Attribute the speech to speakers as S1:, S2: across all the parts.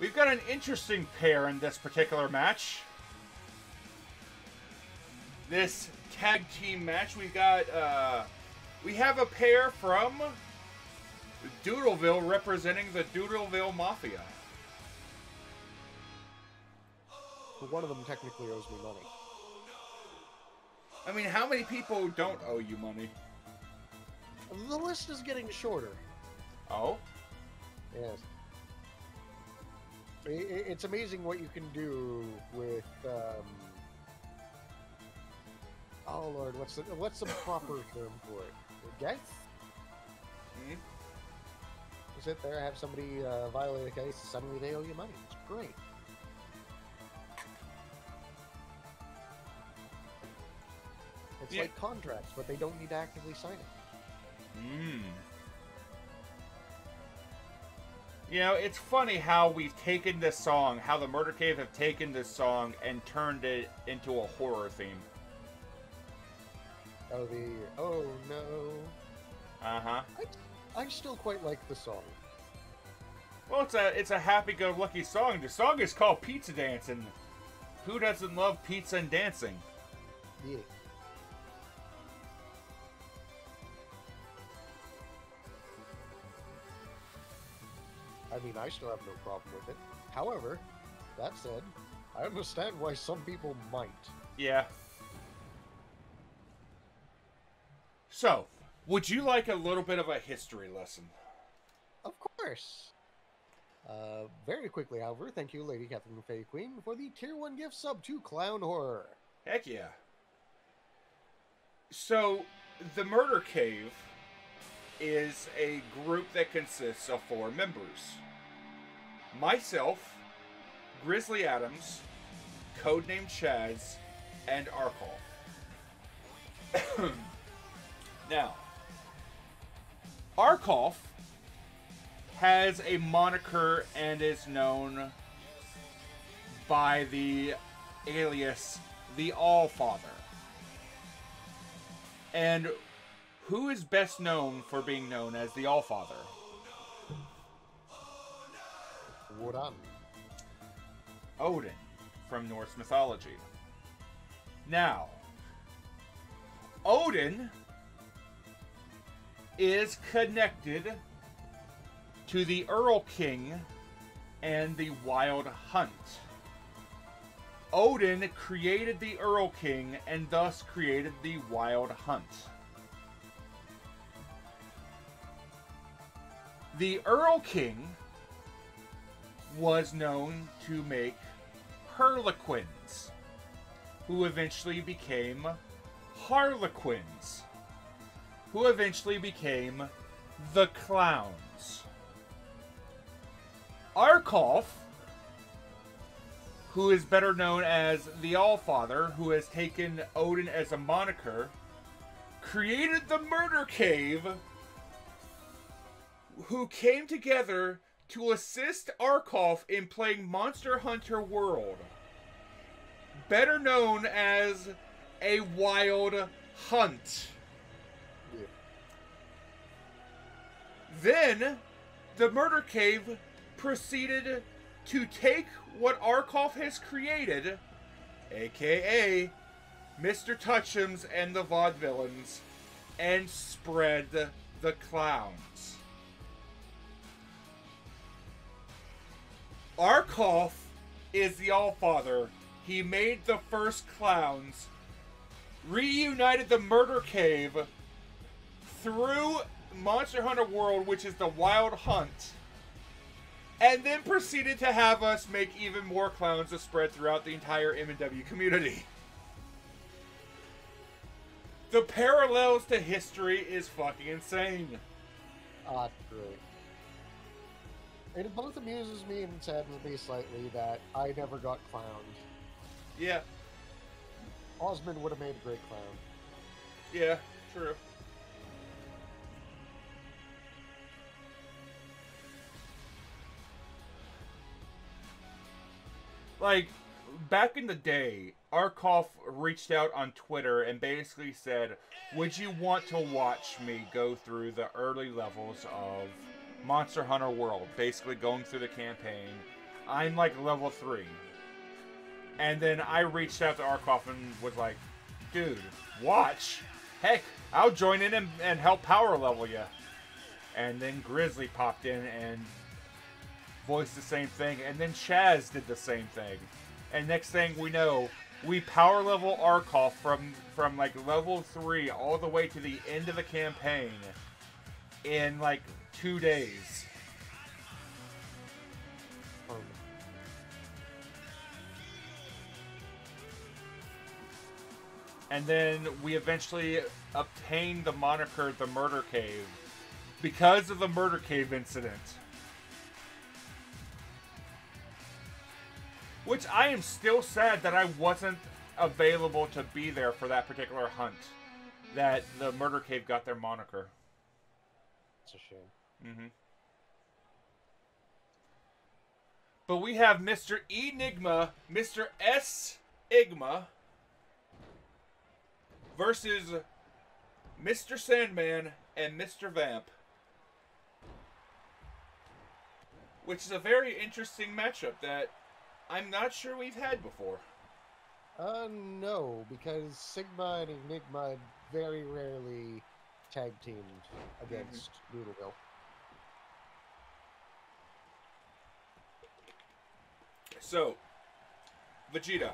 S1: We've got an interesting pair in this particular match. This tag team match, we've got, uh, we have a pair from Doodleville representing the Doodleville Mafia.
S2: But one of them technically owes me money.
S1: I mean, how many people don't owe you money?
S2: The list is getting shorter.
S1: Oh?
S2: Yes. It's amazing what you can do with. Um... Oh lord, what's the what's the proper term for it? Geiz?
S1: Hmm?
S2: You sit there, have somebody uh, violate a case, suddenly they owe you money. It's great. It's
S1: Yeah.
S2: like contracts, but they don't need to actively sign it.
S1: Mmm. You know, it's funny how we've taken this song, how the Murder Cave have taken this song and turned it into a horror theme.
S2: Oh, the oh no.
S1: Uh huh.
S2: I, I still quite like the song.
S1: Well, it's a it's a happy-go-lucky song. The song is called Pizza Dance, and Who doesn't love pizza and dancing?
S2: Yeah. I mean, I still have no problem with it. However, that said, I understand why some people might.
S1: Yeah. So, would you like a little bit of a history lesson?
S2: Of course. Uh, very quickly, however, thank you, Lady Catherine Faye Queen, for the tier 1 gift sub to Clown Horror.
S1: Heck yeah. So, the Murder Cave is a group that consists of four members myself, Grizzly Adams, codename Chaz, and Arkoff. now, Arkoff has a moniker and is known by the alias the Allfather. And who is best known for being known as the Allfather? Odin from Norse mythology. Now, Odin is connected to the Earl King and the Wild Hunt. Odin created the Earl King and thus created the Wild Hunt. The Earl King was known to make Hellequins, who eventually became Harlequins, who eventually became the Clowns. Arkoff, who is better known as the Allfather, who has taken Odin as a moniker, created the Murder Cave, who came together to assist Arkoff in playing Monster Hunter World, better known as a Wild Hunt.
S2: Yeah.
S1: Then, the Murder Cave proceeded to take what Arkoff has created, aka Mr. Touchums and the Vaudevillains, and spread the clowns. Arkoff is the Allfather. He made the first clowns, reunited the Murder Cave through Monster Hunter World, which is the Wild Hunt, and then proceeded to have us make even more clowns to spread throughout the entire M&W community. The parallels to history is fucking insane.
S2: Ah, great. It both amuses me and saddens me slightly that I never got clowned.
S1: Yeah,
S2: Osmond would have made a great clown.
S1: yeah, true. Like, back in the day, Arkoff reached out on Twitter and basically said, Would you want to watch me go through the early levels of Monster Hunter World? Basically, going through the campaign. I'm like level three. And then I reached out to Arkoff and was like, dude, watch. Heck, I'll join in and, and help power level you. And then Grizzly popped in and voiced the same thing. And then Chaz did the same thing. And next thing we know, we power level Arkoff from from like level three all the way to the end of the campaign in like two days. And then we eventually obtained the moniker the Murder Cave because of the Murder Cave incident. Which I am still sad that I wasn't available to be there for that particular hunt. That the Murder Cave got their moniker.
S2: it's a shame.
S1: Mm-hmm. But we have Mr. Enigma, Mr. S. Igma versus Mr. Sandman and Mr. Vamp. Which is a very interesting matchup that I'm not sure we've had before.
S2: Uh, no, because Sigma and Enigma very rarely tag teamed against Doodleville.
S1: So, Vegeta.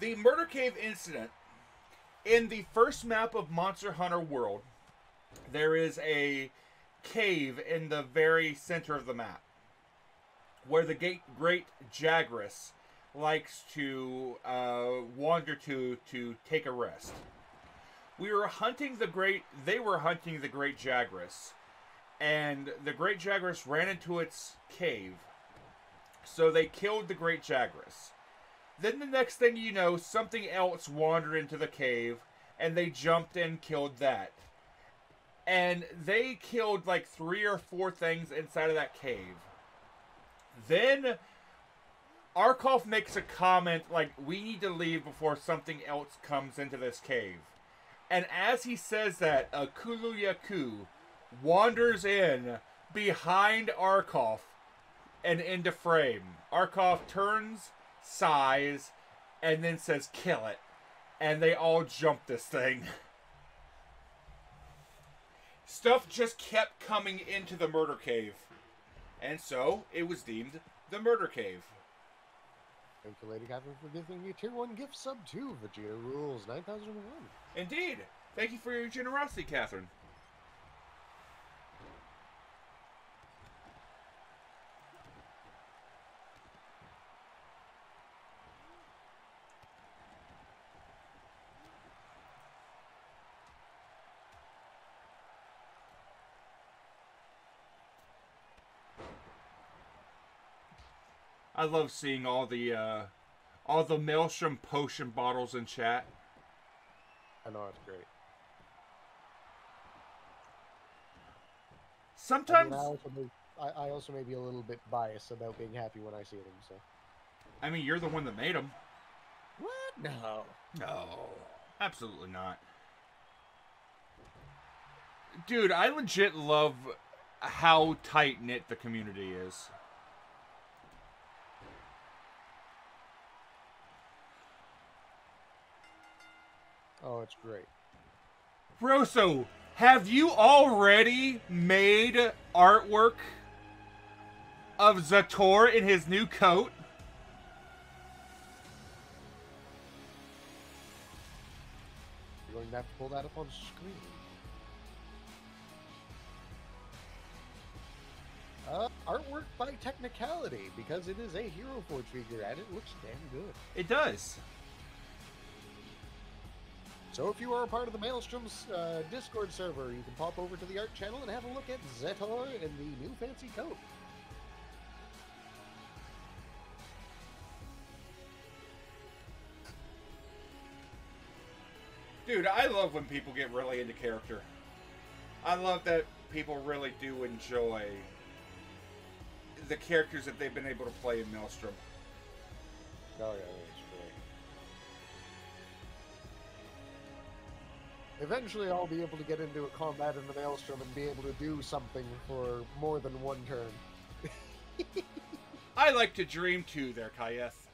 S1: The Murder Cave incident in the first map of Monster Hunter World, there is a cave in the very center of the map where the gate, great Jagras likes to uh, wander to to take a rest. We were hunting the great. They were hunting the great Jagras, and the great Jagras ran into its cave. So they killed the great Jagras. Then the next thing you know, something else wandered into the cave, and they jumped and killed that. And they killed like three or four things inside of that cave. Then Arkoff makes a comment like, we need to leave before something else comes into this cave. And as he says that, a Kulu-Ya-Ku wanders in behind Arkoff and into frame. Arkoff turns, sighs, and then says, kill it. And they all jump this thing. Stuff just kept coming into the murder cave. And so it was deemed the murder cave.
S2: Thank you, Lady Catherine, for giving me tier 1 gift sub 2 Vegeta Rules 9001.
S1: Indeed. Thank you for your generosity, Catherine. I love seeing all the uh, all the Maelstrom potion bottles in chat.
S2: I know it's great. I,
S1: Sometimes,
S2: mean, I, also may, I, I also may be a little bit biased about being happy when I see them, so.
S1: I mean, you're the one that made them.
S2: What? No.
S1: No, absolutely not. Dude, I legit love how tight knit the community is.
S2: Oh, it's great.
S1: Rosso, have you already made artwork of Zator in his new coat?
S2: You're going to have to pull that up on screen. Uh, artwork by technicality, because it is a Hero Forge figure and it looks damn good.
S1: It does.
S2: So if you are a part of the Maelstrom's uh, Discord server, you can pop over to the art channel and have a look at Zetor in the new fancy coat.
S1: Dude, I love when people get really into character. I love that people really do enjoy the characters that they've been able to play in Maelstrom.
S2: Oh yeah, Eventually, I'll be able to get into a combat in the Maelstrom and be able to do something for more than one turn.
S1: I like to dream too, there, Kayes.